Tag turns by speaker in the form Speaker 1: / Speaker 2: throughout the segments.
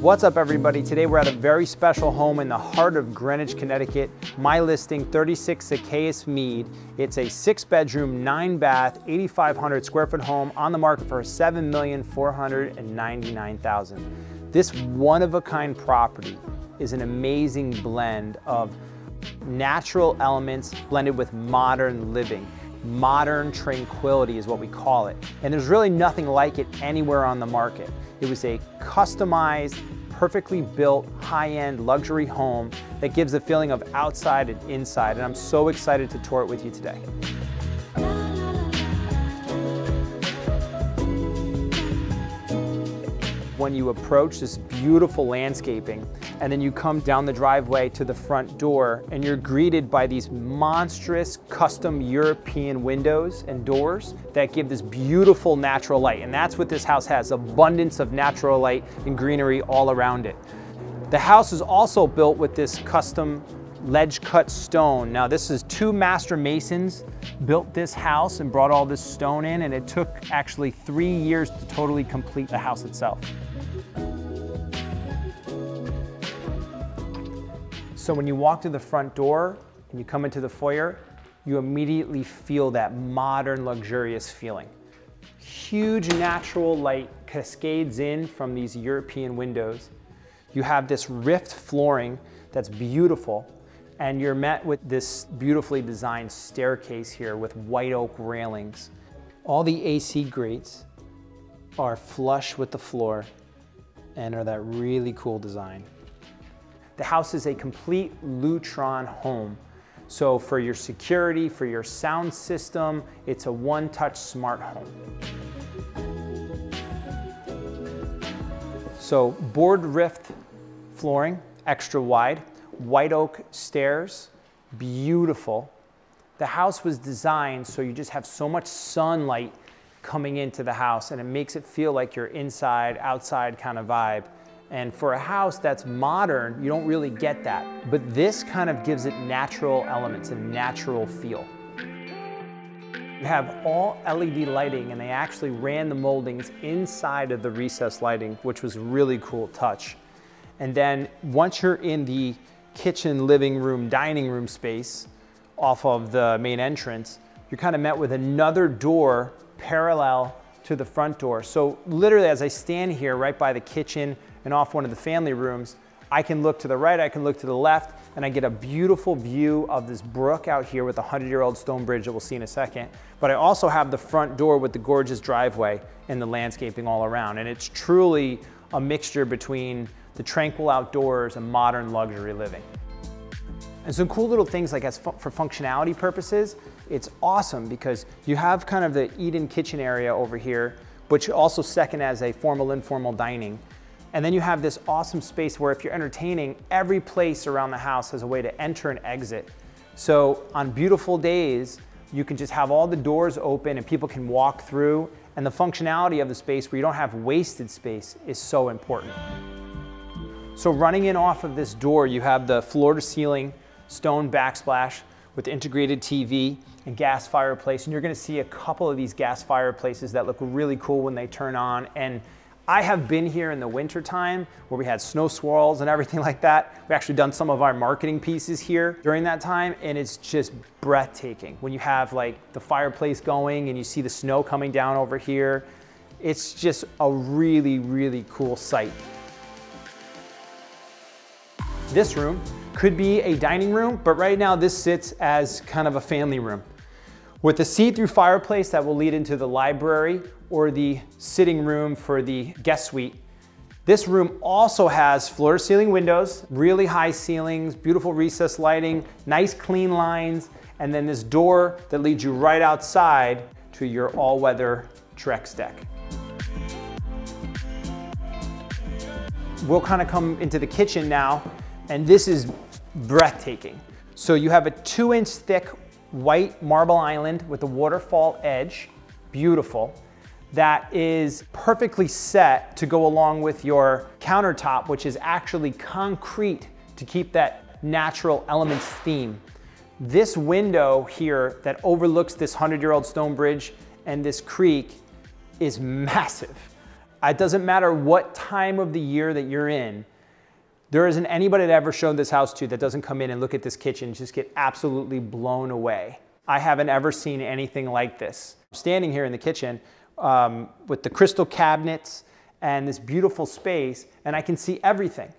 Speaker 1: What's up everybody? Today we're at a very special home in the heart of Greenwich, Connecticut. My listing 36 Zaccheus Mead. It's a six bedroom, nine bath, 8,500 square foot home on the market for 7,499,000. This one of a kind property is an amazing blend of natural elements blended with modern living. Modern tranquility is what we call it. And there's really nothing like it anywhere on the market. It was a customized, perfectly built, high-end luxury home that gives a feeling of outside and inside. And I'm so excited to tour it with you today. when you approach this beautiful landscaping and then you come down the driveway to the front door and you're greeted by these monstrous custom European windows and doors that give this beautiful natural light. And that's what this house has, abundance of natural light and greenery all around it. The house is also built with this custom ledge cut stone. Now this is two master masons built this house and brought all this stone in and it took actually three years to totally complete the house itself. So when you walk through the front door and you come into the foyer, you immediately feel that modern, luxurious feeling. Huge natural light cascades in from these European windows. You have this rift flooring that's beautiful and you're met with this beautifully designed staircase here with white oak railings. All the AC grates are flush with the floor and are that really cool design. The house is a complete Lutron home. So for your security, for your sound system, it's a one-touch smart home. So board rift flooring, extra wide, white oak stairs, beautiful. The house was designed so you just have so much sunlight coming into the house and it makes it feel like you're inside, outside kind of vibe. And for a house that's modern, you don't really get that. But this kind of gives it natural elements, a natural feel. You have all LED lighting and they actually ran the moldings inside of the recessed lighting, which was a really cool touch. And then once you're in the kitchen, living room, dining room space off of the main entrance, you're kind of met with another door parallel to the front door. So literally as I stand here right by the kitchen and off one of the family rooms, I can look to the right, I can look to the left, and I get a beautiful view of this brook out here with a 100-year-old stone bridge that we'll see in a second. But I also have the front door with the gorgeous driveway and the landscaping all around. And it's truly a mixture between the tranquil outdoors and modern luxury living. And some cool little things like as fu for functionality purposes, it's awesome because you have kind of the Eden kitchen area over here, which also second as a formal informal dining. And then you have this awesome space where if you're entertaining, every place around the house has a way to enter and exit. So on beautiful days, you can just have all the doors open and people can walk through and the functionality of the space where you don't have wasted space is so important. So running in off of this door, you have the floor to ceiling stone backsplash with integrated TV and gas fireplace. And you're gonna see a couple of these gas fireplaces that look really cool when they turn on. And I have been here in the winter time where we had snow swirls and everything like that. We actually done some of our marketing pieces here during that time and it's just breathtaking. When you have like the fireplace going and you see the snow coming down over here, it's just a really, really cool sight. This room could be a dining room, but right now this sits as kind of a family room. With a see-through fireplace that will lead into the library or the sitting room for the guest suite. This room also has floor to ceiling windows, really high ceilings, beautiful recessed lighting, nice clean lines, and then this door that leads you right outside to your all-weather Trex deck. We'll kind of come into the kitchen now and this is breathtaking. So you have a two inch thick white marble island with a waterfall edge, beautiful, that is perfectly set to go along with your countertop, which is actually concrete to keep that natural elements theme. This window here that overlooks this 100 year old stone bridge and this creek is massive. It doesn't matter what time of the year that you're in, there isn't anybody that ever shown this house to that doesn't come in and look at this kitchen and just get absolutely blown away. I haven't ever seen anything like this. Standing here in the kitchen um, with the crystal cabinets and this beautiful space, and I can see everything.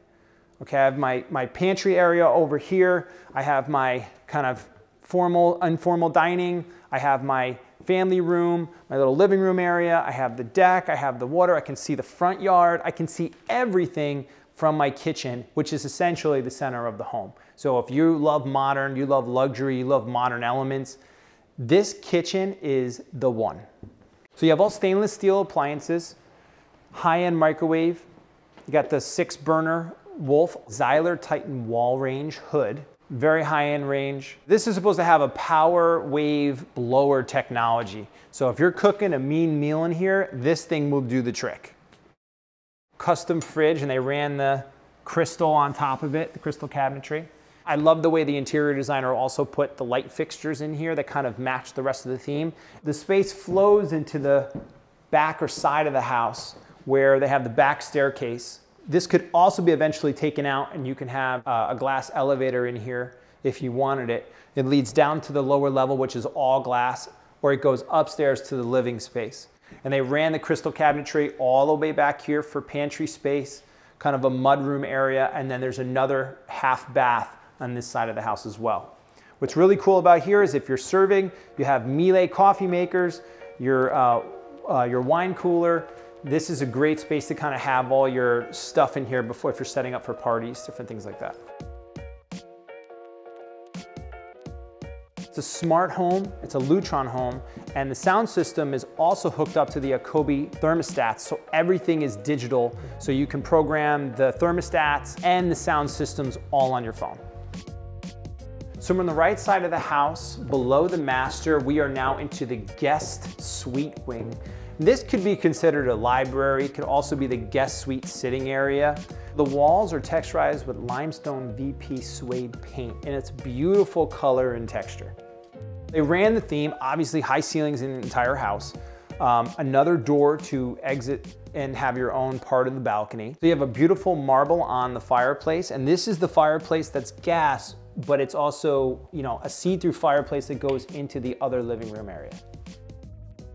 Speaker 1: Okay, I have my, my pantry area over here. I have my kind of formal, informal dining. I have my family room, my little living room area. I have the deck, I have the water. I can see the front yard. I can see everything from my kitchen, which is essentially the center of the home. So if you love modern, you love luxury, you love modern elements, this kitchen is the one. So you have all stainless steel appliances, high-end microwave. You got the six burner Wolf Zephyr Titan wall range hood, very high-end range. This is supposed to have a power wave blower technology. So if you're cooking a mean meal in here, this thing will do the trick custom fridge and they ran the crystal on top of it, the crystal cabinetry. I love the way the interior designer also put the light fixtures in here that kind of match the rest of the theme. The space flows into the back or side of the house where they have the back staircase. This could also be eventually taken out and you can have uh, a glass elevator in here if you wanted it. It leads down to the lower level, which is all glass, or it goes upstairs to the living space. And they ran the crystal cabinetry all the way back here for pantry space, kind of a mudroom area, and then there's another half bath on this side of the house as well. What's really cool about here is if you're serving, you have Miele coffee makers, your, uh, uh, your wine cooler. This is a great space to kind of have all your stuff in here before if you're setting up for parties, different things like that. It's a smart home, it's a Lutron home, and the sound system is also hooked up to the Ecobee thermostats, so everything is digital, so you can program the thermostats and the sound systems all on your phone. So on the right side of the house, below the master, we are now into the guest suite wing. This could be considered a library, it could also be the guest suite sitting area. The walls are texturized with limestone VP suede paint and it's beautiful color and texture. They ran the theme, obviously high ceilings in the entire house, um, another door to exit and have your own part of the balcony. So you have a beautiful marble on the fireplace and this is the fireplace that's gas, but it's also, you know, a see-through fireplace that goes into the other living room area.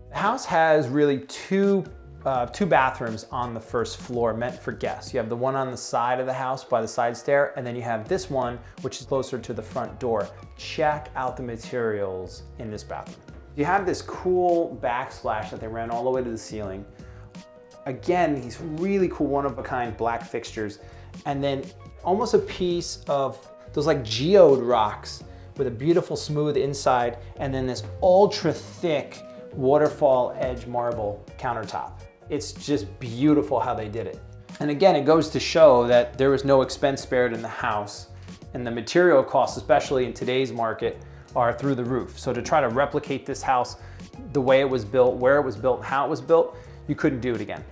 Speaker 1: The house has really two uh, two bathrooms on the first floor meant for guests. You have the one on the side of the house by the side stair, and then you have this one, which is closer to the front door. Check out the materials in this bathroom. You have this cool backsplash that they ran all the way to the ceiling. Again, these really cool one-of-a-kind black fixtures, and then almost a piece of those like geode rocks with a beautiful smooth inside, and then this ultra thick waterfall edge marble countertop. It's just beautiful how they did it. And again, it goes to show that there was no expense spared in the house and the material costs, especially in today's market, are through the roof. So to try to replicate this house the way it was built, where it was built, how it was built, you couldn't do it again.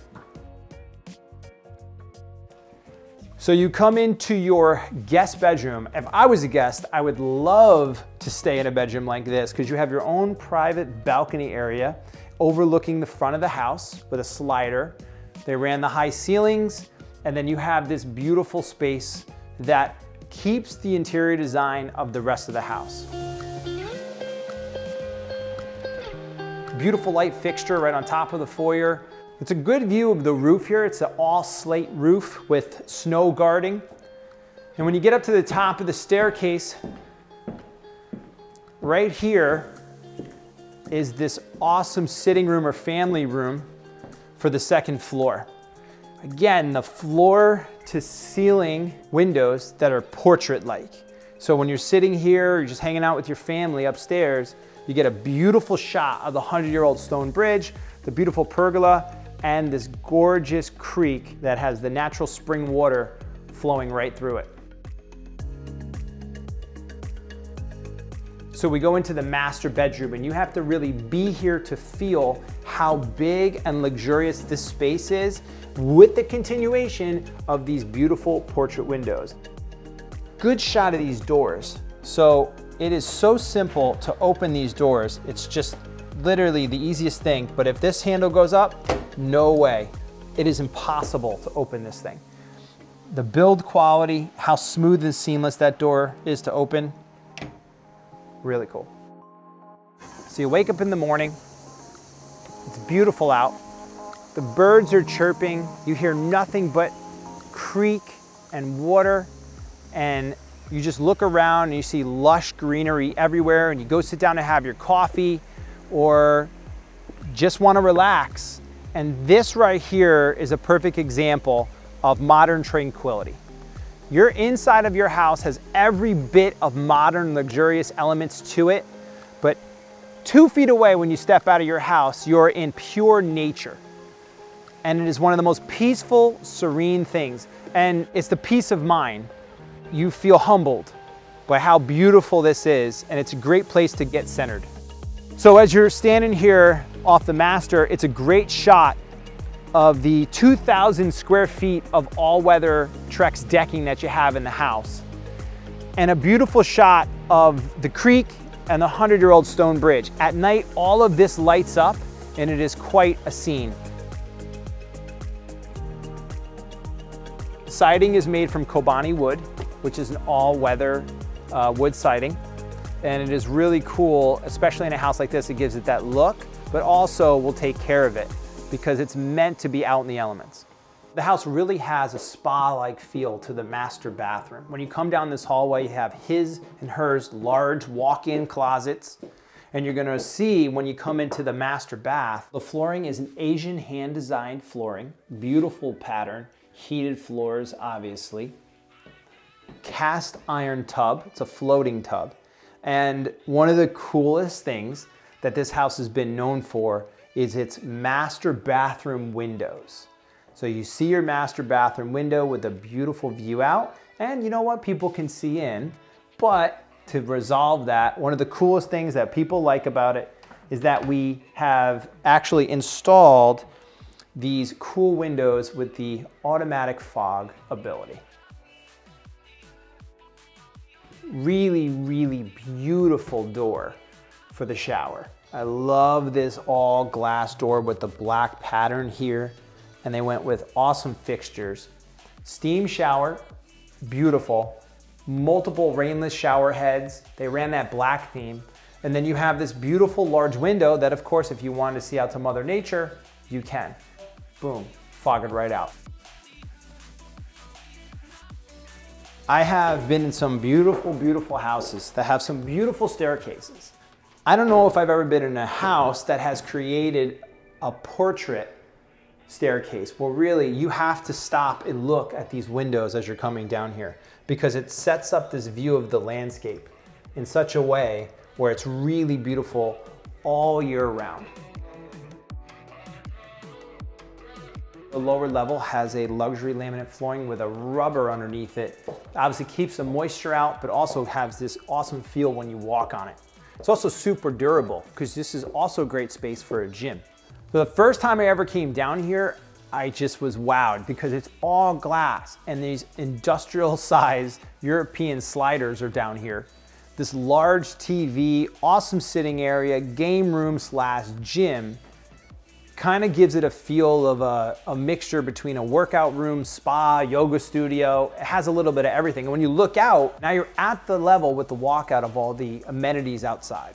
Speaker 1: So you come into your guest bedroom. If I was a guest, I would love to stay in a bedroom like this because you have your own private balcony area overlooking the front of the house with a slider. They ran the high ceilings, and then you have this beautiful space that keeps the interior design of the rest of the house. Beautiful light fixture right on top of the foyer. It's a good view of the roof here. It's an all slate roof with snow guarding. And when you get up to the top of the staircase, right here, is this awesome sitting room or family room for the second floor. Again, the floor to ceiling windows that are portrait-like. So when you're sitting here, you're just hanging out with your family upstairs, you get a beautiful shot of the 100-year-old stone bridge, the beautiful pergola, and this gorgeous creek that has the natural spring water flowing right through it. So we go into the master bedroom and you have to really be here to feel how big and luxurious this space is with the continuation of these beautiful portrait windows. Good shot of these doors. So it is so simple to open these doors. It's just literally the easiest thing. But if this handle goes up, no way. it is impossible to open this thing. The build quality, how smooth and seamless that door is to open, really cool. So you wake up in the morning, it's beautiful out. The birds are chirping. You hear nothing but creek and water. And you just look around and you see lush greenery everywhere. And you go sit down and have your coffee or just want to relax. And this right here is a perfect example of modern tranquility. Your inside of your house has every bit of modern luxurious elements to it, but two feet away when you step out of your house, you're in pure nature. And it is one of the most peaceful, serene things. And it's the peace of mind. You feel humbled by how beautiful this is, and it's a great place to get centered. So as you're standing here off the master, it's a great shot of the 2,000 square feet of all-weather Trex decking that you have in the house. And a beautiful shot of the creek and the 100-year-old stone bridge. At night, all of this lights up and it is quite a scene. Siding is made from Kebony wood, which is an all-weather uh, wood siding. And it is really cool, especially in a house like this, it gives it that look, but also will take care of it because it's meant to be out in the elements. The house really has a spa-like feel to the master bathroom. When you come down this hallway, you have his and hers large walk-in closets. And you're gonna see when you come into the master bath, the flooring is an Asian hand-designed flooring, beautiful pattern, heated floors, obviously. Cast iron tub, it's a floating tub. And one of the coolest things that this house has been known for is its master bathroom windows. So you see your master bathroom window with a beautiful view out, and you know what? People can see in, but to resolve that, one of the coolest things that people like about it is that we have actually installed these cool windows with the automatic fog ability. Really, really beautiful door for the shower. I love this all glass door with the black pattern here. And they went with awesome fixtures. Steam shower, beautiful. Multiple rainless shower heads. They ran that black theme. And then you have this beautiful large window that of course, if you wanted to see out to Mother Nature, you can. Boom, fog it right out. I have been in some beautiful, beautiful houses that have some beautiful staircases. I don't know if I've ever been in a house that has created a portrait staircase. Well, really, you have to stop and look at these windows as you're coming down here because it sets up this view of the landscape in such a way where it's really beautiful all year round. The lower level has a luxury laminate flooring with a rubber underneath it. Obviously keeps the moisture out, but also has this awesome feel when you walk on it. It's also super durable because this is also a great space for a gym. So the first time I ever came down here, I just was wowed because it's all glass and these industrial size European sliders are down here. This large TV, awesome sitting area, game room slash gym, kind of gives it a feel of a, a, mixture between a workout room, spa, yoga studio. It has a little bit of everything. And when you look out, now you're at the level with the walkout of all the amenities outside.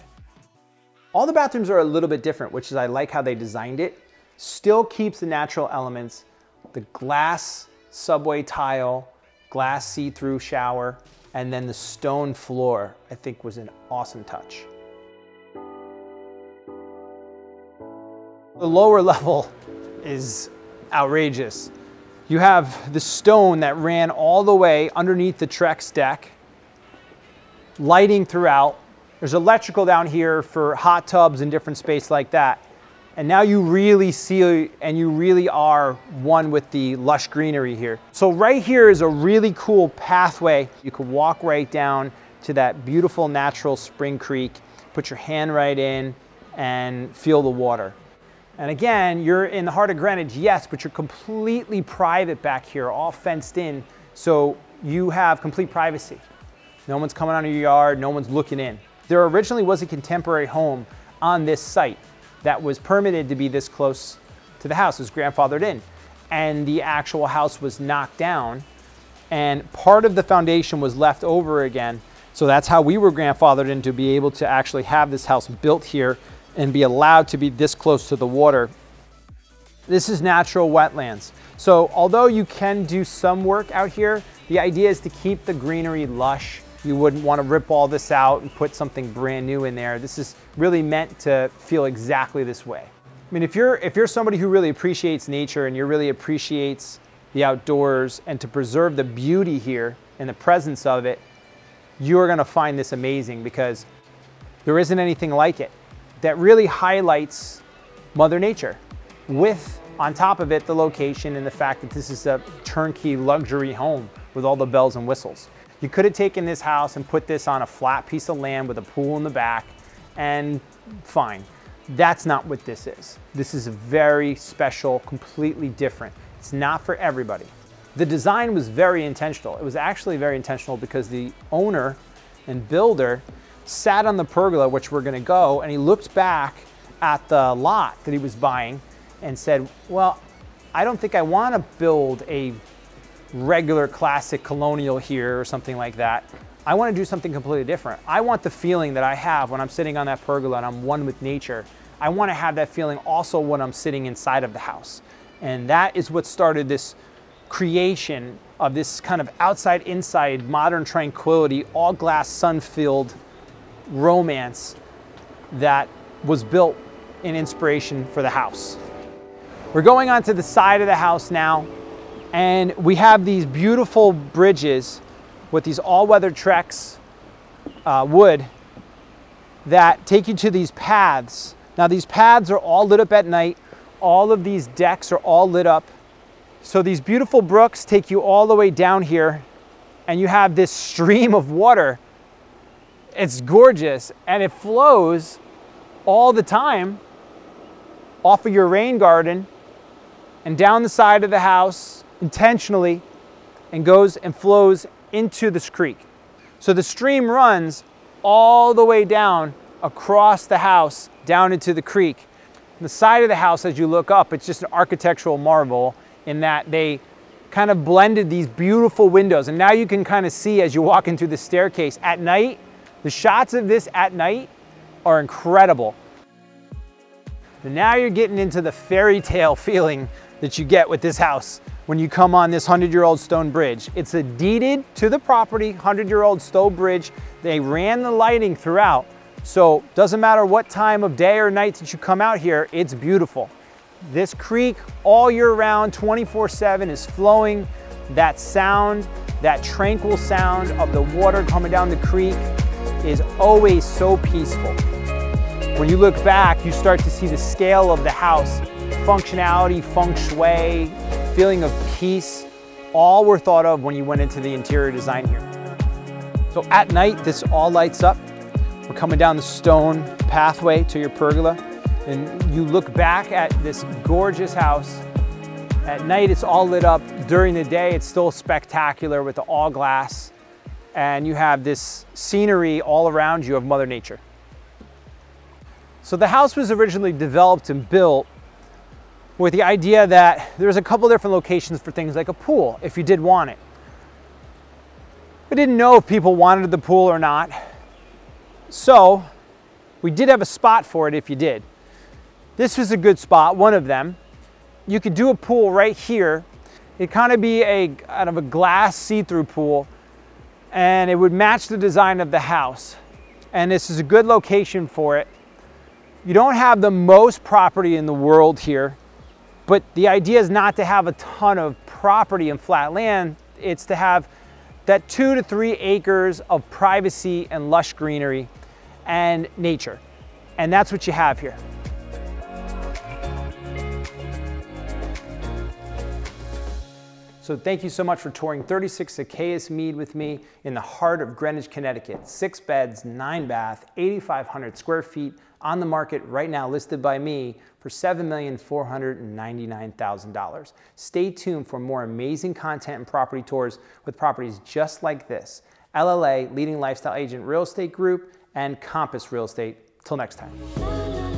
Speaker 1: All the bathrooms are a little bit different, which is I like how they designed it. Still keeps the natural elements, the glass subway tile, glass see-through shower, and then the stone floor, I think was an awesome touch. The lower level is outrageous. You have the stone that ran all the way underneath the Trex deck, lighting throughout. There's electrical down here for hot tubs and different space like that. And now you really see and you really are one with the lush greenery here. So right here is a really cool pathway. You could walk right down to that beautiful natural spring creek, put your hand right in and feel the water. And again, you're in the heart of Greenwich, yes, but you're completely private back here, all fenced in. So you have complete privacy. No one's coming out of your yard, no one's looking in. There originally was a contemporary home on this site that was permitted to be this close to the house, it was grandfathered in. and the actual house was knocked down and part of the foundation was left over again. So that's how we were grandfathered in to be able to actually have this house built here and be allowed to be this close to the water. This is natural wetlands. So although you can do some work out here, the idea is to keep the greenery lush. You wouldn't want to rip all this out and put something brand new in there. This is really meant to feel exactly this way. I mean, if you're, if you're somebody who really appreciates nature and you really appreciates the outdoors and to preserve the beauty here and the presence of it, you're gonna find this amazing because there isn't anything like it that really highlights Mother Nature with, on top of it, the location and the fact that this is a turnkey luxury home with all the bells and whistles. You could have taken this house and put this on a flat piece of land with a pool in the back and fine. That's not what this is. This is very special, completely different. It's not for everybody. The design was very intentional. It was actually very intentional because the owner and builder sat on the pergola, which we're gonna go, and he looked back at the lot that he was buying and said, well, I don't think I wanna build a regular classic colonial here or something like that. I wanna do something completely different. I want the feeling that I have when I'm sitting on that pergola and I'm one with nature. I wanna have that feeling also when I'm sitting inside of the house. And that is what started this creation of this kind of outside inside modern tranquility, all glass sun filled romance that was built in inspiration for the house. We're going onto the side of the house now, and we have these beautiful bridges with these all weather Trex uh, wood that take you to these paths. Now, these paths are all lit up at night all of these decks are all lit up. So these beautiful brooks take you all the way down here and you have this stream of water. It's gorgeous and it flows all the time off of your rain garden and down the side of the house intentionally and goes and flows into this creek. So the stream runs all the way down across the house down into the creek the side of the house as you look up, it's just an architectural marvel in that they kind of blended these beautiful windows. And now you can kind of see as you walk into the staircase at night, the shots of this at night are incredible. Now you're getting into the fairy tale feeling that you get with this house when you come on this 100-year-old stone bridge. It's a deeded to the property 100-year-old stone bridge. They ran the lighting throughout. So doesn't matter what time of day or night that you come out here, it's beautiful. This creek all year round, 24 seven is flowing. That sound, that tranquil sound of the water coming down the creek is always so peaceful. When you look back, you start to see the scale of the house, functionality, feng shui, feeling of peace, all were thought of when you went into the interior design here. So at night, this all lights up. We're coming down the stone pathway to your pergola and you look back at this gorgeous house. At night, it's all lit up. During the day, it's still spectacular with the all glass. And you have this scenery all around you of Mother Nature. So the house was originally developed and built with the idea that there's a couple different locations for things like a pool, if you did want it. We didn't know if people wanted the pool or not. So we did have a spot for it if you did. This was a good spot, one of them. You could do a pool right here. It'd kind of be a kind of a glass see-through pool and it would match the design of the house. And this is a good location for it. You don't have the most property in the world here, but the idea is not to have a ton of property and flat land. It's to have that two to three acres of privacy and lush greenery and nature. And that's what you have here. So thank you so much for touring 36 Zaccheus Mead with me in the heart of Greenwich, Connecticut. Six beds, nine bath, 8,500 square feet on the market right now, listed by me for $7,499,000. Stay tuned for more amazing content and property tours with properties just like this. LLA, leading lifestyle agent real estate group, and Compass Real Estate. Till next time.